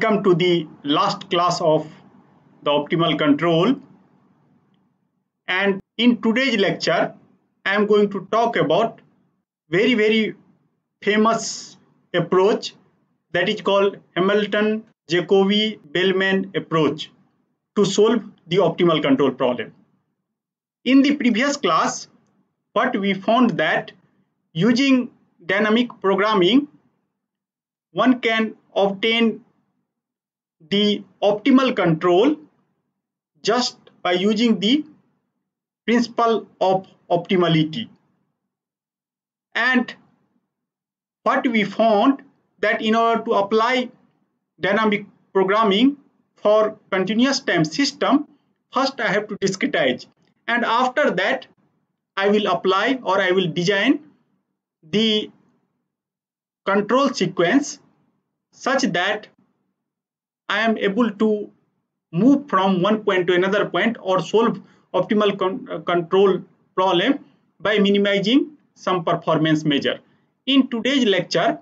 welcome to the last class of the optimal control and in today's lecture I am going to talk about very very famous approach that is called Hamilton Jacobi Bellman approach to solve the optimal control problem. In the previous class what we found that using dynamic programming one can obtain the optimal control just by using the principle of optimality. And what we found that in order to apply dynamic programming for continuous time system first I have to discretize. And after that I will apply or I will design the control sequence such that I am able to move from one point to another point or solve optimal con uh, control problem by minimizing some performance measure. In today's lecture,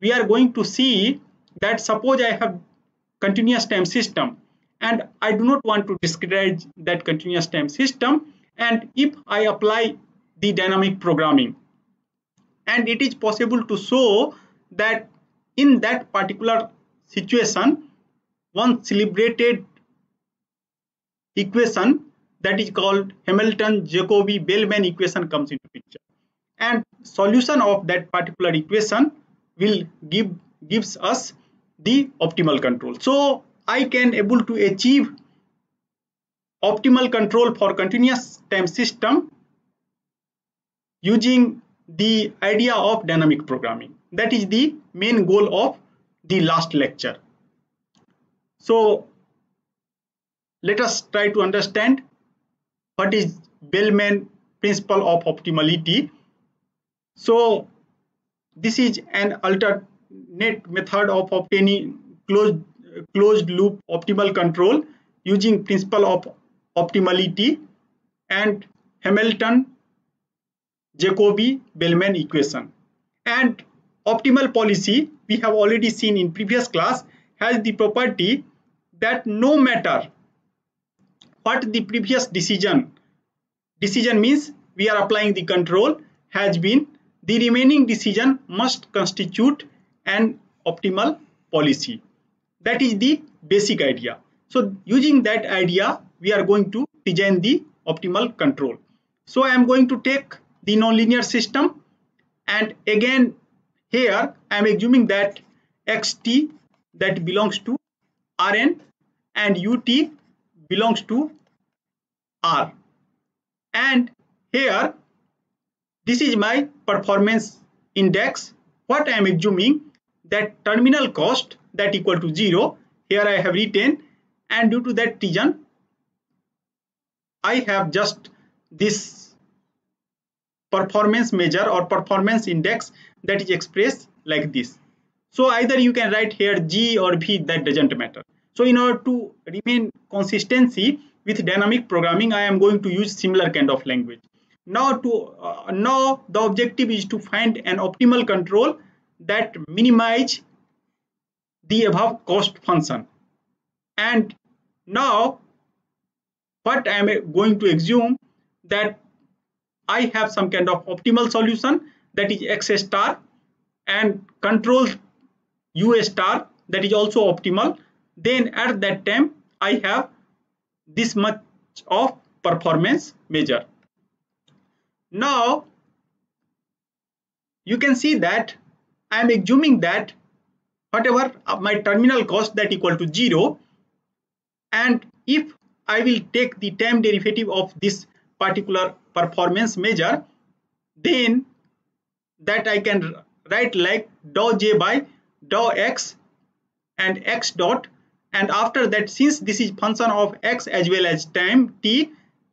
we are going to see that suppose I have continuous time system and I do not want to discretize that continuous time system and if I apply the dynamic programming and it is possible to show that in that particular situation one celebrated equation that is called Hamilton Jacobi Bellman equation comes into picture. And solution of that particular equation will give gives us the optimal control. So I can able to achieve optimal control for continuous time system using the idea of dynamic programming. That is the main goal of the last lecture so let us try to understand what is Bellman principle of optimality. So this is an alternate method of obtaining closed closed loop optimal control using principle of optimality and Hamilton Jacobi Bellman equation. And optimal policy we have already seen in previous class has the property that no matter what the previous decision decision means we are applying the control has been the remaining decision must constitute an optimal policy. That is the basic idea. So using that idea we are going to design the optimal control. So i am going to take the nonlinear system and again here i am assuming that xt that belongs to rn and ut belongs to r. And here this is my performance index. What i am assuming that terminal cost that equal to 0 here i have written. And due to that reason i have just this performance measure or performance index that is expressed like this so either you can write here g or v that doesn't matter. So in order to remain consistency with dynamic programming i am going to use similar kind of language. Now to uh, now the objective is to find an optimal control that minimize the above cost function. And now what i am going to assume that I have some kind of optimal solution that is x star and control u star that is also optimal then at that time I have this much of performance measure. Now you can see that I am assuming that whatever my terminal cost that equal to 0 and if I will take the time derivative of this particular performance measure then that I can write like dou j by dou x and x dot. And after that since this is function of x as well as time t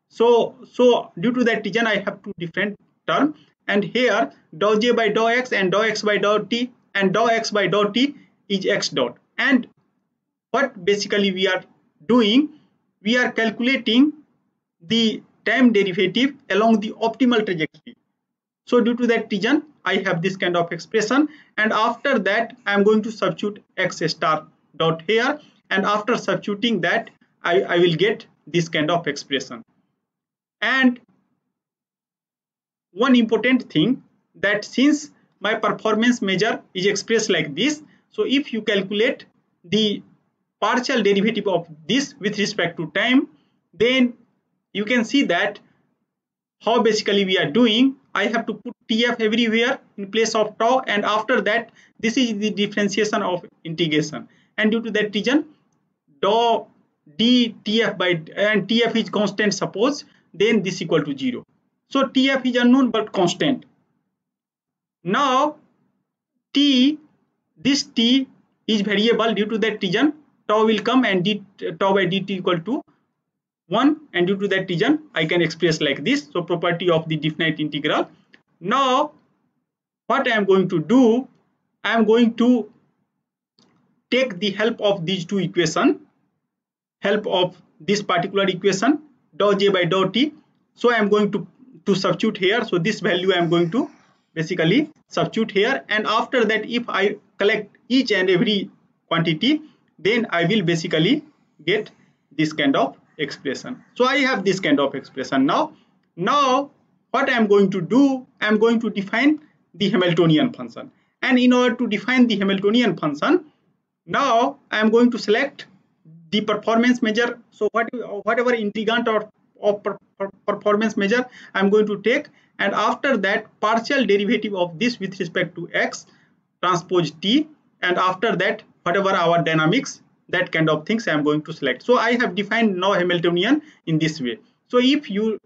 so so due to that reason I have two different term. And here dou j by dou x and dou x by dou t and dou x by dou t is x dot. And what basically we are doing we are calculating the time derivative along the optimal trajectory. So due to that reason, I have this kind of expression. And after that I am going to substitute x star dot here. And after substituting that I, I will get this kind of expression. And one important thing that since my performance measure is expressed like this so if you calculate the partial derivative of this with respect to time then you can see that how basically we are doing I have to put TF everywhere in place of tau and after that this is the differentiation of integration. And due to that reason dou dTF by and TF is constant suppose then this equal to 0 so TF is unknown but constant. Now T this T is variable. Due to that reason tau will come and d tau by dt equal to 1 and due to that reason I can express like this. So property of the definite integral. Now what I am going to do I am going to take the help of these two equation help of this particular equation dou j by dou t. So I am going to to substitute here. So this value I am going to basically substitute here. And after that if I collect each and every quantity then I will basically get this kind of expression. So I have this kind of expression now. Now what I am going to do I am going to define the Hamiltonian function. And in order to define the Hamiltonian function now I am going to select the performance measure. So what whatever integrand or performance measure I am going to take. And after that partial derivative of this with respect to x transpose t. And after that whatever our dynamics that kind of things I am going to select. So I have defined now Hamiltonian in this way. So if you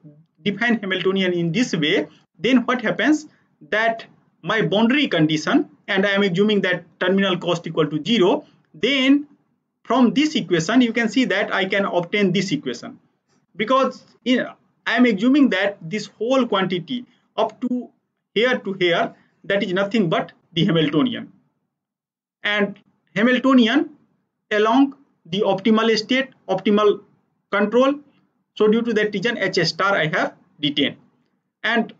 define Hamiltonian in this way, then what happens that my boundary condition and I am assuming that terminal cost equal to 0, then from this equation you can see that I can obtain this equation because in, I am assuming that this whole quantity up to here to here that is nothing but the Hamiltonian and Hamiltonian along the optimal state, optimal control. So due to that region H star I have detained. And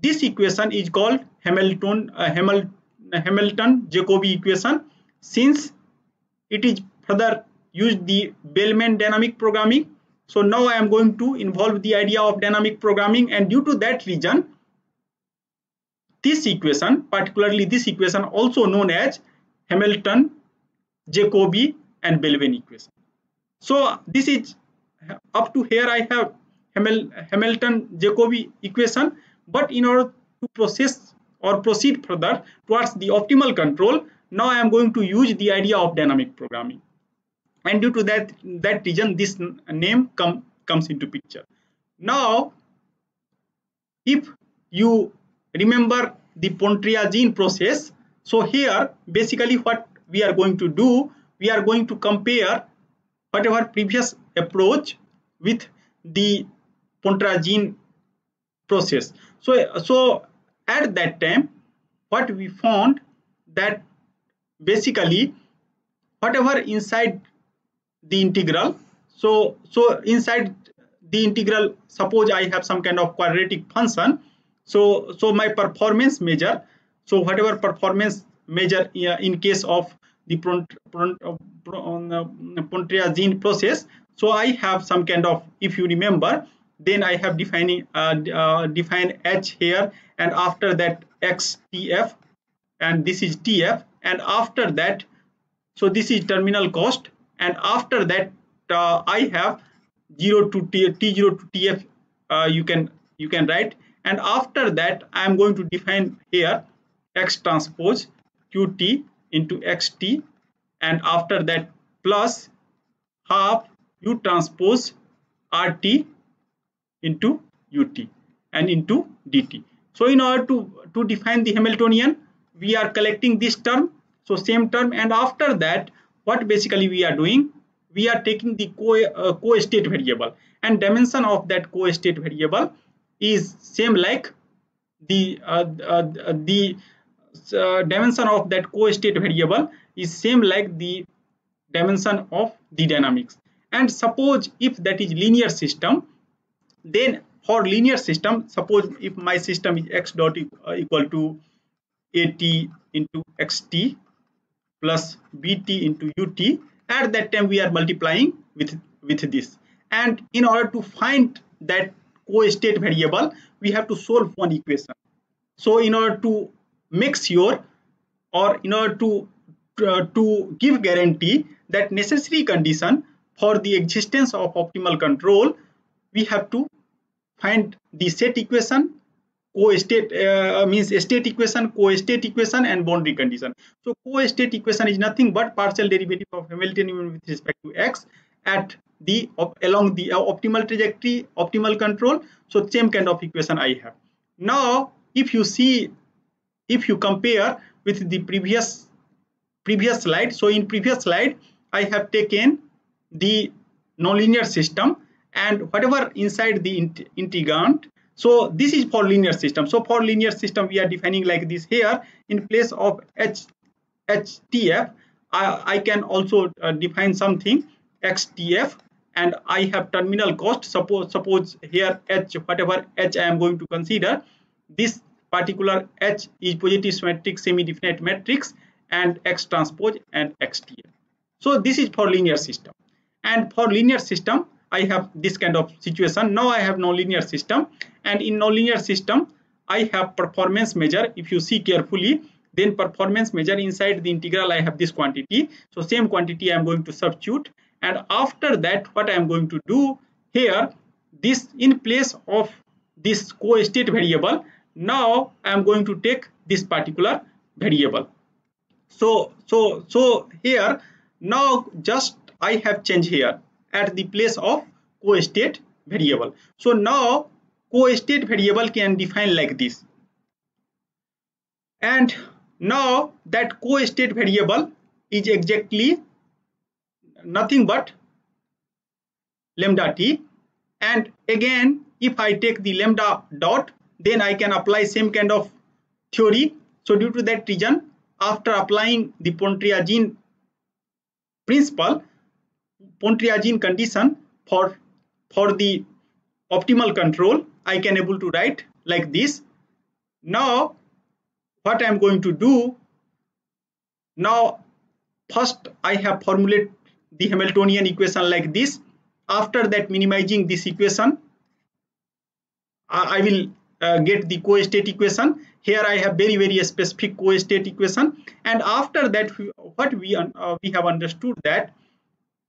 this equation is called Hamilton uh, Hamilton Hamilton Jacobi equation since it is further used the Bellman dynamic programming. So now I am going to involve the idea of dynamic programming and due to that region, this equation particularly this equation also known as Hamilton Jacobi and Bellman equation. So this is up to here I have Hamil Hamilton Jacobi equation but in order to process or proceed further towards the optimal control now I am going to use the idea of dynamic programming and due to that that reason this name come comes into picture. Now if you remember the Pontryagin process so here basically what we are going to do we are going to compare whatever previous approach with the Pontryagin process. So so at that time what we found that basically whatever inside the integral so so inside the integral suppose i have some kind of quadratic function so so my performance measure so whatever performance measure in case of the Pontryagin process. So I have some kind of, if you remember, then I have defining uh, uh, define h here, and after that x tf, and this is tf, and after that, so this is terminal cost, and after that uh, I have 0 to t, t0 to tf. Uh, you can you can write, and after that I am going to define here x transpose qt into xt and after that plus half u transpose rt into ut and into dt. So in order to to define the hamiltonian we are collecting this term. So same term. And after that what basically we are doing? We are taking the co uh, co-state variable. And dimension of that co-state variable is same like the uh, uh, the uh, dimension of that co-state variable is same like the dimension of the dynamics. And suppose if that is linear system then for linear system suppose if my system is x dot uh, equal to at into xt plus bt into ut at that time we are multiplying with with this. And in order to find that co-state variable we have to solve one equation. So in order to make sure or in order to uh, to give guarantee that necessary condition for the existence of optimal control we have to find the set equation co-state uh, means state equation co-state equation and boundary condition. So co-state equation is nothing but partial derivative of hamiltonian with respect to x at the along the uh, optimal trajectory optimal control. So same kind of equation i have. Now if you see if you compare with the previous previous slide so in previous slide i have taken the nonlinear system and whatever inside the integrand so this is for linear system. So for linear system we are defining like this here. In place of h htf i, I can also uh, define something xtf and i have terminal cost. Suppose suppose here h whatever h i am going to consider this particular h is positive symmetric semi-definite matrix and x transpose and xtf so this is for linear system. And for linear system I have this kind of situation. Now I have nonlinear system. And in nonlinear system I have performance measure. If you see carefully then performance measure inside the integral I have this quantity. So same quantity I am going to substitute. And after that what I am going to do here this in place of this co-state variable now I am going to take this particular variable so so so here now just I have changed here at the place of co-state variable. So now co-state variable can define like this. And now that co-state variable is exactly nothing but lambda t and again if I take the lambda dot then I can apply same kind of theory. So due to that reason after applying the Pontryagin principle Pontryagin condition for for the optimal control I can able to write like this. Now what I am going to do now first I have formulated the Hamiltonian equation like this. After that minimizing this equation I will uh, get the co-state equation here I have very very specific co-state equation and after that what we uh, we have understood that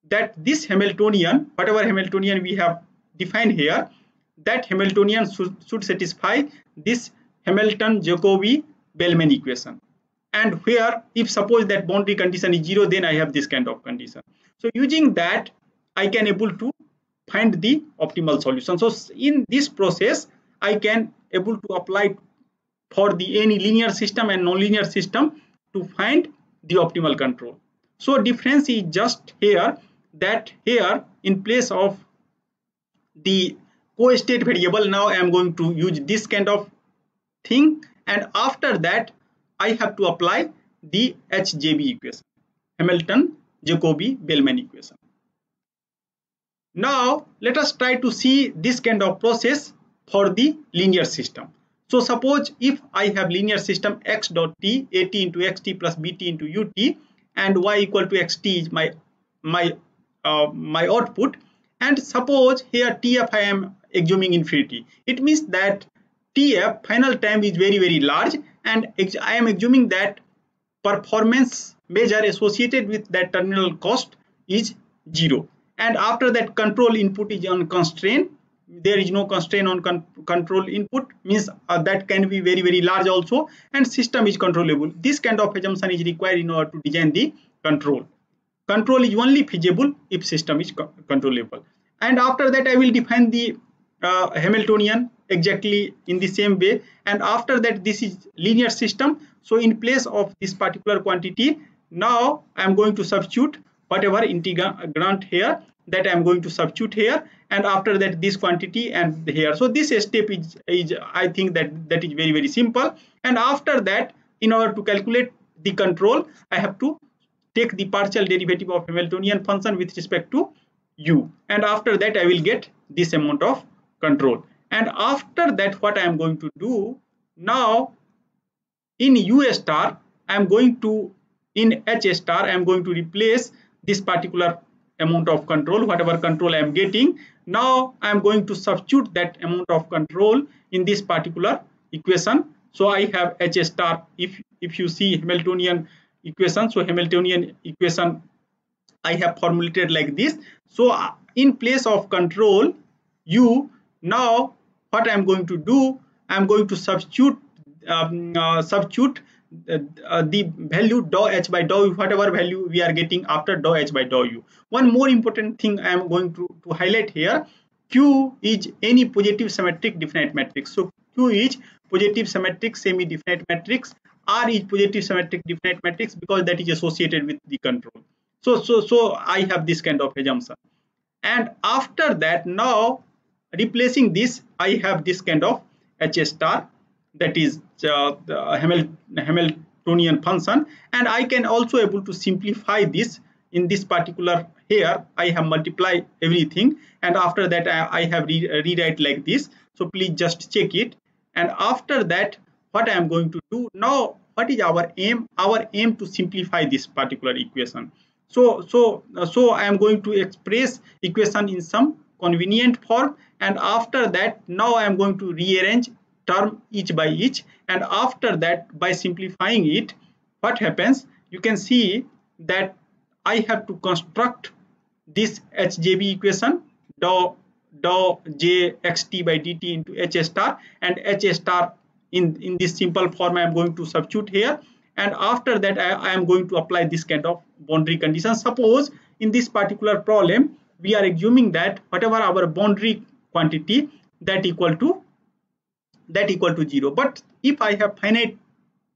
that this Hamiltonian, whatever Hamiltonian we have defined here, that Hamiltonian should, should satisfy this Hamilton-Jacobi-Bellman equation. And where if suppose that boundary condition is zero, then I have this kind of condition. So using that, I can able to find the optimal solution. So in this process, I can able to apply for the any linear system and nonlinear system to find the optimal control. So difference is just here that here in place of the co-state variable now I am going to use this kind of thing and after that I have to apply the HJB equation Hamilton Jacobi Bellman equation now let us try to see this kind of process for the linear system. So suppose if I have linear system x dot t at into xt plus bt into ut and y equal to xt is my my uh, my output. And suppose here tf i am assuming infinity. It means that tf final time is very very large and i am assuming that performance measure associated with that terminal cost is zero. And after that control input is unconstrained there is no constraint on con control input means uh, that can be very very large also and system is controllable. This kind of assumption is required in order to design the control. Control is only feasible if system is controllable. And after that I will define the uh, Hamiltonian exactly in the same way. And after that this is linear system. So in place of this particular quantity now I am going to substitute whatever integrand here that I am going to substitute here and after that this quantity and here. So this step is, is I think that that is very very simple. And after that in order to calculate the control I have to take the partial derivative of Hamiltonian function with respect to u. And after that I will get this amount of control. And after that what I am going to do now in u star I am going to in H star I am going to replace this particular amount of control whatever control I am getting now I am going to substitute that amount of control in this particular equation. So I have H star. If if you see Hamiltonian equation so Hamiltonian equation I have formulated like this. So in place of control u now what I am going to do I am going to substitute um, uh, substitute uh, uh, the value dou h by dou whatever value we are getting after dou h by dou u. One more important thing i am going to, to highlight here q is any positive symmetric definite matrix. So q is positive symmetric semi definite matrix. R is positive symmetric definite matrix because that is associated with the control. So so so i have this kind of assumption. And after that now replacing this i have this kind of h star that is uh, the Hamiltonian function. And I can also able to simplify this in this particular here. I have multiply everything. And after that I, I have re rewrite like this. So please just check it. And after that what I am going to do now what is our aim? Our aim to simplify this particular equation. So so uh, so I am going to express equation in some convenient form. And after that now I am going to rearrange term each by each and after that by simplifying it what happens? You can see that I have to construct this HJB equation dou dou j xt by dt into h star and h star in in this simple form I am going to substitute here and after that I, I am going to apply this kind of boundary condition. Suppose in this particular problem we are assuming that whatever our boundary quantity that equal to that equal to 0 but if I have finite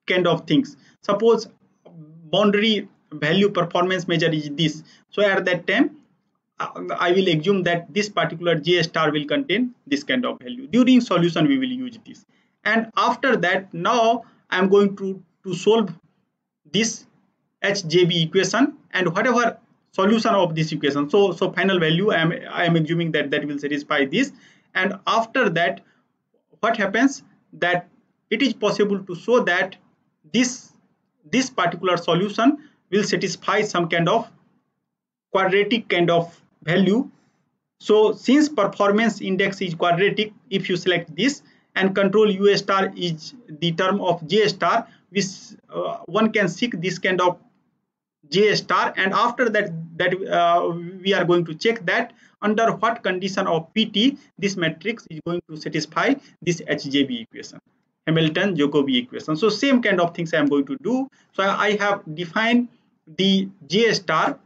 kind of things suppose boundary value performance measure is this. So at that time I will assume that this particular J star will contain this kind of value. During solution we will use this. And after that now I am going to to solve this HJB equation and whatever solution of this equation. So so final value I am I am assuming that that will satisfy this. And after that what happens that it is possible to show that this this particular solution will satisfy some kind of quadratic kind of value. So since performance index is quadratic if you select this and control u star is the term of j star which uh, one can seek this kind of j star. And after that that uh, we are going to check that under what condition of pt this matrix is going to satisfy this hjb equation? Hamilton jacobi equation. So same kind of things i am going to do. So i have defined the j star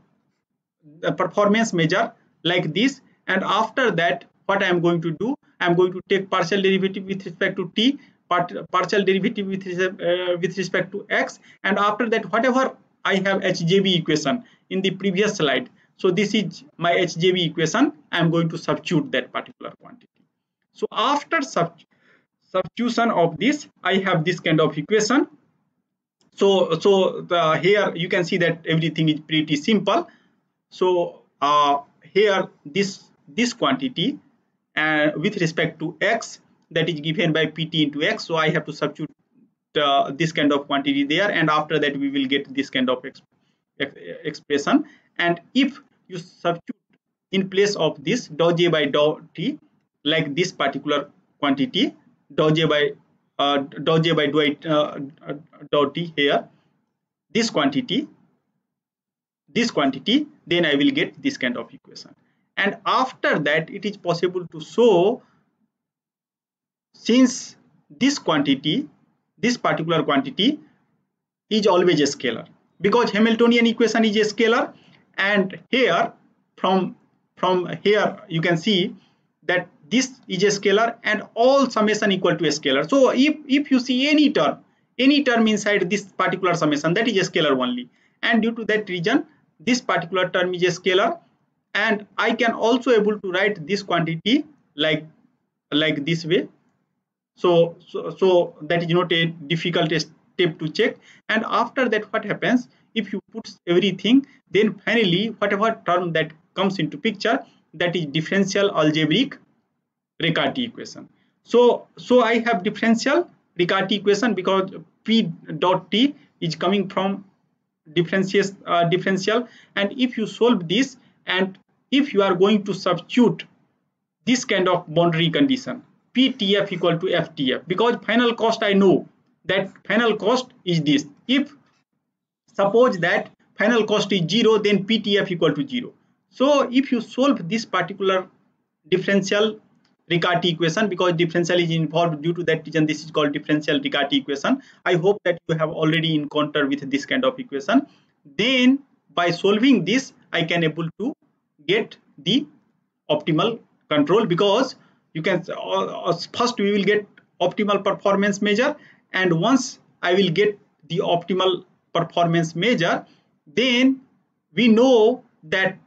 the performance measure like this. And after that what i am going to do? I am going to take partial derivative with respect to t part, partial derivative with, uh, with respect to x. And after that whatever i have hjb equation in the previous slide so this is my HJB equation. I am going to substitute that particular quantity. So after sub substitution of this, I have this kind of equation. So so the, here you can see that everything is pretty simple. So uh, here this this quantity uh, with respect to x that is given by pt into x. So I have to substitute uh, this kind of quantity there, and after that we will get this kind of exp expression. And if you substitute in place of this dou j by dou t like this particular quantity dou j by uh, dou j by dou, uh, dou t here this quantity this quantity then I will get this kind of equation. And after that it is possible to show since this quantity this particular quantity is always a scalar because Hamiltonian equation is a scalar and here from from here you can see that this is a scalar and all summation equal to a scalar. So if if you see any term any term inside this particular summation that is a scalar only. And due to that reason this particular term is a scalar. And i can also able to write this quantity like like this way. So so, so that is not a difficult step to check. And after that what happens if you put everything then finally whatever term that comes into picture that is differential algebraic Riccati equation. So so I have differential Riccati equation because p dot t is coming from differential uh, differential. And if you solve this and if you are going to substitute this kind of boundary condition ptf equal to ftf because final cost i know that final cost is this. If suppose that final cost is zero then ptf equal to zero so if you solve this particular differential Riccati equation because differential is involved due to that reason this is called differential Riccati equation. I hope that you have already encountered with this kind of equation. Then by solving this I can able to get the optimal control because you can uh, uh, first we will get optimal performance measure and once I will get the optimal performance measure then we know that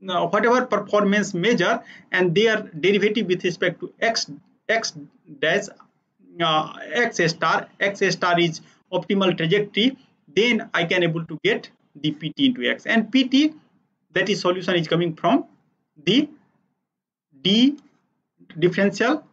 now whatever performance measure and their derivative with respect to x x dash uh, x star x star is optimal trajectory then i can able to get the pt into x. And pt that is solution is coming from the d differential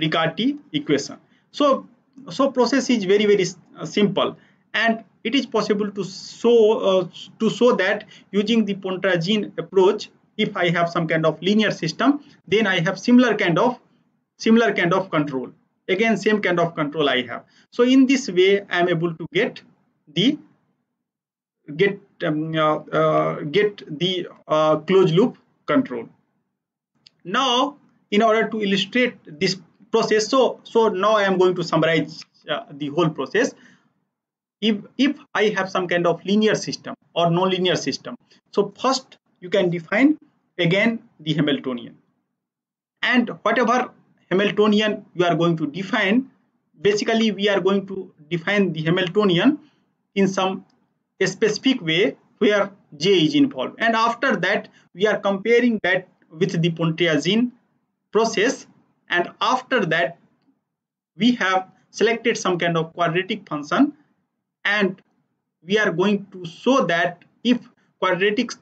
Riccati equation. So so process is very very uh, simple. And it is possible to show uh, to show that using the Pontryagin approach if I have some kind of linear system then I have similar kind of similar kind of control. Again same kind of control I have. So in this way I am able to get the get um, uh, uh, get the uh, closed loop control. Now in order to illustrate this process so so now I am going to summarize uh, the whole process if if i have some kind of linear system or nonlinear system so first you can define again the hamiltonian. And whatever hamiltonian you are going to define basically we are going to define the hamiltonian in some specific way where j is involved. And after that we are comparing that with the Pontryagin process. And after that we have selected some kind of quadratic function and we are going to show that if quadratic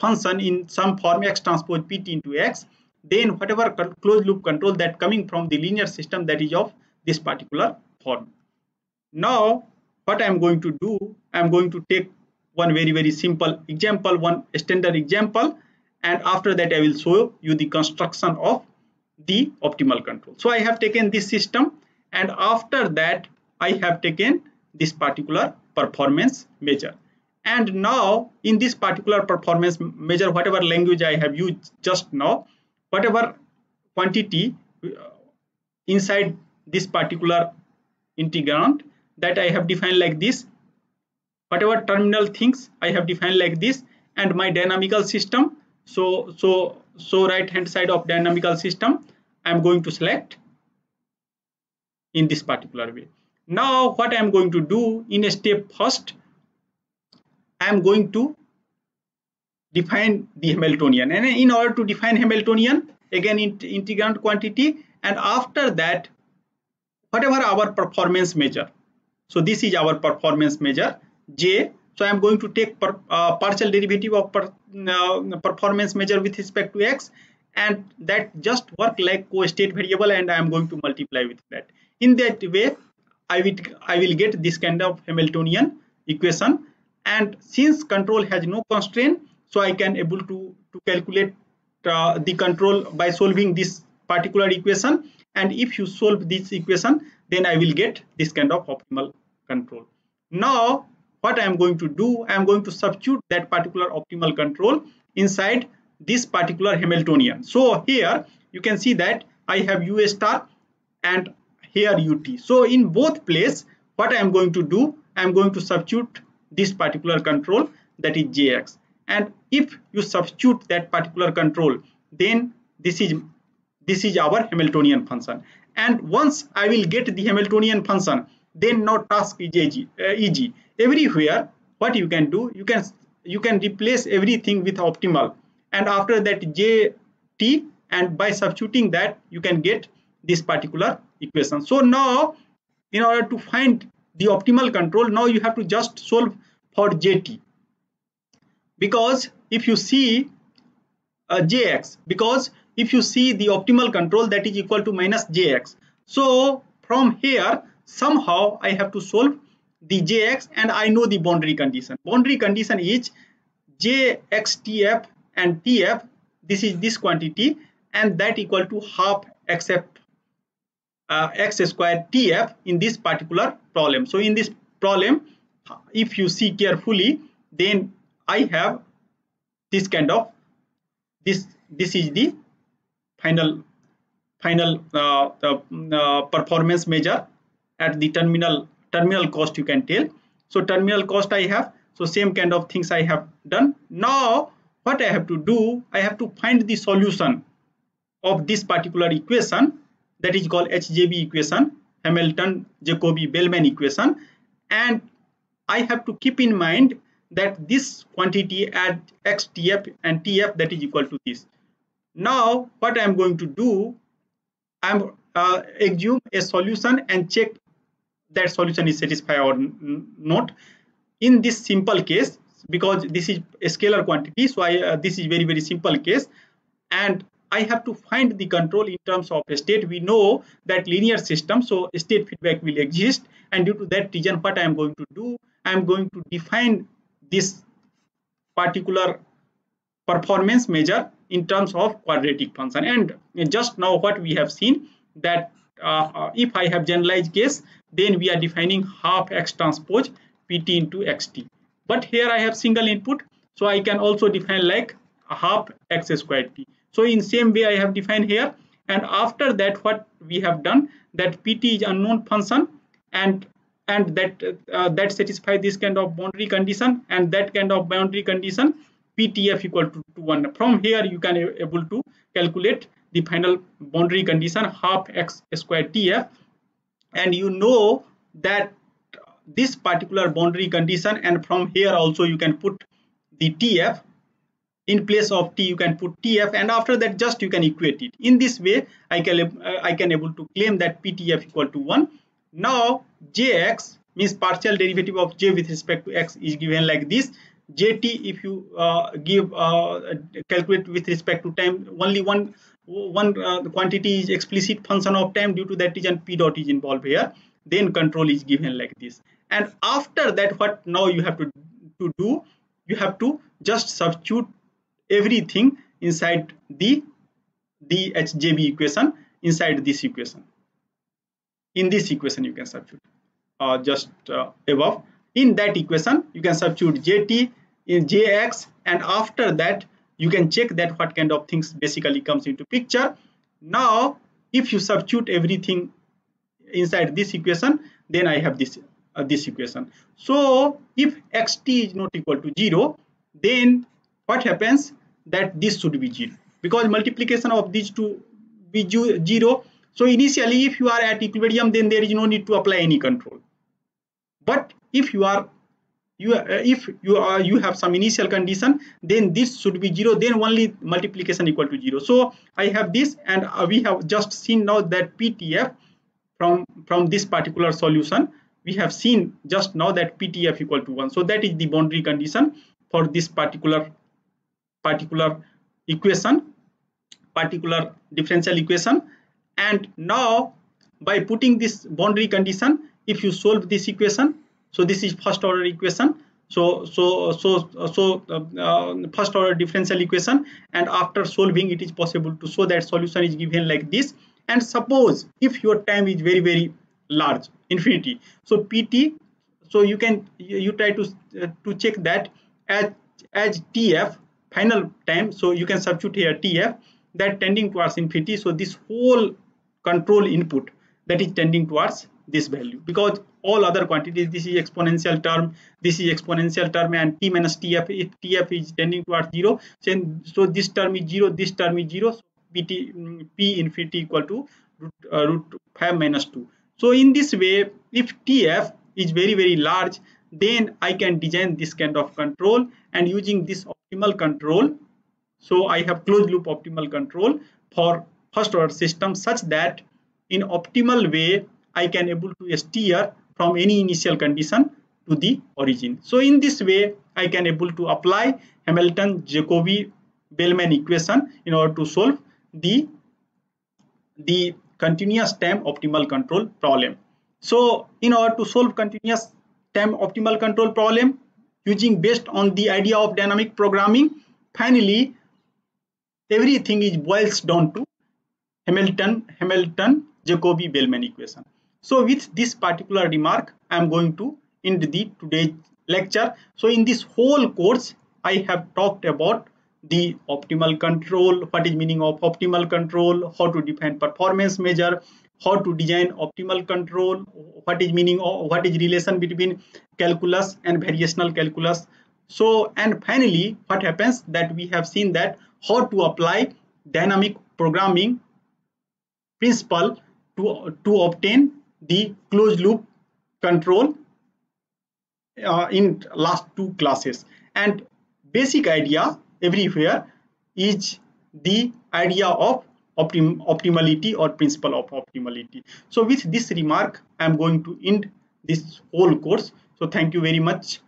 function in some form x transpose pt into x then whatever closed loop control that coming from the linear system that is of this particular form. Now what i am going to do i am going to take one very very simple example one standard example and after that i will show you the construction of the optimal control. So i have taken this system and after that i have taken this particular performance measure. And now in this particular performance measure whatever language i have used just now whatever quantity uh, inside this particular integrand that i have defined like this whatever terminal things i have defined like this and my dynamical system so so so right hand side of dynamical system i am going to select in this particular way now what I am going to do in a step first, I am going to define the Hamiltonian. And in order to define Hamiltonian again integrand quantity and after that whatever our performance measure. So this is our performance measure j. So i am going to take per, uh, partial derivative of per, uh, performance measure with respect to x and that just work like co-state variable and i am going to multiply with that. In that way I will, I will get this kind of Hamiltonian equation and since control has no constraint so I can able to, to calculate uh, the control by solving this particular equation and if you solve this equation then I will get this kind of optimal control. Now what I am going to do I am going to substitute that particular optimal control inside this particular Hamiltonian. So here you can see that I have U star and here ut so in both place what i am going to do i am going to substitute this particular control that is jx and if you substitute that particular control then this is this is our hamiltonian function. And once i will get the hamiltonian function then now task is easy, uh, everywhere what you can do you can you can replace everything with optimal. And after that jt and by substituting that you can get this particular equation. So now in order to find the optimal control now you have to just solve for jt because if you see uh, jx because if you see the optimal control that is equal to minus jx so from here somehow i have to solve the jx and I know the boundary condition. Boundary condition is jxtf and tf this is this quantity and that equal to half except uh, x square tf in this particular problem. So in this problem if you see carefully then I have this kind of this this is the final final uh, uh, performance measure at the terminal terminal cost you can tell. So terminal cost i have. So same kind of things i have done. Now what i have to do i have to find the solution of this particular equation that is called hjb equation hamilton jacobi bellman equation. And i have to keep in mind that this quantity at xtf and tf that is equal to this. Now what i am going to do i am uh, assume a solution and check that solution is satisfied or not. In this simple case because this is a scalar quantity so I, uh, this is very very simple case. And I have to find the control in terms of state. We know that linear system so state feedback will exist. And due to that reason what I am going to do I am going to define this particular performance measure in terms of quadratic function. And just now what we have seen that uh, uh, if I have generalized case then we are defining half x transpose pt into xt but here I have single input so I can also define like half x squared t so in same way I have defined here. And after that what we have done that pt is unknown function and and that uh, that satisfy this kind of boundary condition and that kind of boundary condition ptf equal to, to 1 from here you can able to calculate the final boundary condition half x square tf and you know that this particular boundary condition and from here also you can put the tf in place of t you can put tf and after that just you can equate it. In this way i can uh, i can able to claim that ptf equal to 1 now jx means partial derivative of j with respect to x is given like this. Jt if you uh, give uh, calculate with respect to time only one one uh, quantity is explicit function of time. Due to that reason p dot is involved here. Then control is given like this. And after that what now you have to to do? You have to just substitute everything inside the the hjb equation inside this equation. In this equation you can substitute uh, just uh, above. In that equation you can substitute jt in jx and after that you can check that what kind of things basically comes into picture. Now if you substitute everything inside this equation then i have this uh, this equation. So if xt is not equal to 0 then what happens that this should be 0 because multiplication of these two be 0 so initially if you are at equilibrium then there is no need to apply any control. But if you are you uh, if you are you have some initial condition then this should be zero then only multiplication equal to zero. So i have this and uh, we have just seen now that ptf from from this particular solution we have seen just now that ptf equal to 1 so that is the boundary condition for this particular particular equation particular differential equation. And now by putting this boundary condition if you solve this equation so this is first order equation. So so so so uh, uh, first order differential equation and after solving it is possible to show that solution is given like this. And suppose if your time is very very large infinity so pt so you can you try to uh, to check that as as tf final time. So you can substitute here tf that tending towards infinity. So this whole control input that is tending towards this value. Because all other quantities this is exponential term this is exponential term and t minus tf if tf is tending towards zero then so this term is zero this term is zero. So pt mm, p infinity equal to root, uh, root 5 minus 2 so in this way if tf is very very large then i can design this kind of control and using this optimal control so i have closed loop optimal control for first order system such that in optimal way i can able to steer from any initial condition to the origin. So in this way, I can able to apply Hamilton Jacobi Bellman equation in order to solve the the continuous time optimal control problem. So in order to solve continuous time optimal control problem using based on the idea of dynamic programming. Finally everything is boils down to hamilton hamilton jacobi bellman equation. So with this particular remark i am going to end the today's lecture. So in this whole course i have talked about the optimal control what is meaning of optimal control how to define performance measure how to design optimal control what is meaning of what is relation between calculus and variational calculus. So and finally what happens that we have seen that how to apply dynamic programming principle to to obtain the closed loop control uh, in last two classes. And basic idea everywhere is the idea of optim optimality or principle of optimality. So with this remark i am going to end this whole course. So thank you very much